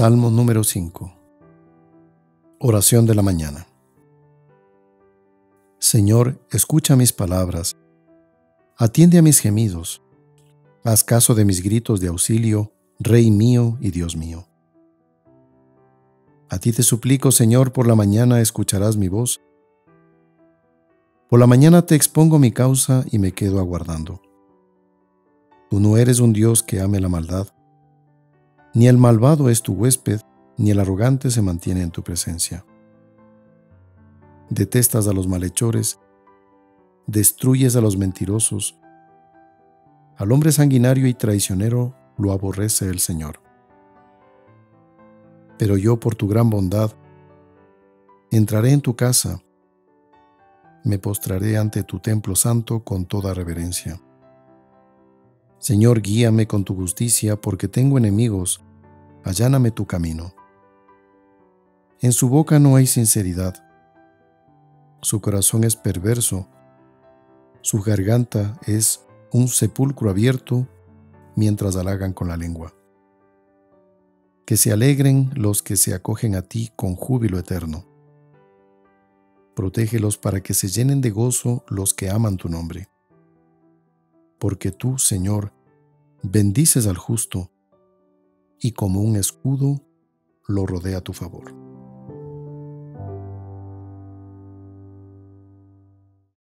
Salmo número 5 Oración de la mañana Señor, escucha mis palabras, atiende a mis gemidos, haz caso de mis gritos de auxilio, Rey mío y Dios mío. A ti te suplico, Señor, por la mañana escucharás mi voz. Por la mañana te expongo mi causa y me quedo aguardando. Tú no eres un Dios que ame la maldad, ni el malvado es tu huésped, ni el arrogante se mantiene en tu presencia. Detestas a los malhechores, destruyes a los mentirosos, al hombre sanguinario y traicionero lo aborrece el Señor. Pero yo por tu gran bondad entraré en tu casa, me postraré ante tu templo santo con toda reverencia. Señor, guíame con tu justicia, porque tengo enemigos, alláname tu camino. En su boca no hay sinceridad, su corazón es perverso, su garganta es un sepulcro abierto mientras halagan con la lengua. Que se alegren los que se acogen a ti con júbilo eterno. Protégelos para que se llenen de gozo los que aman tu nombre porque tú, Señor, bendices al justo, y como un escudo lo rodea a tu favor.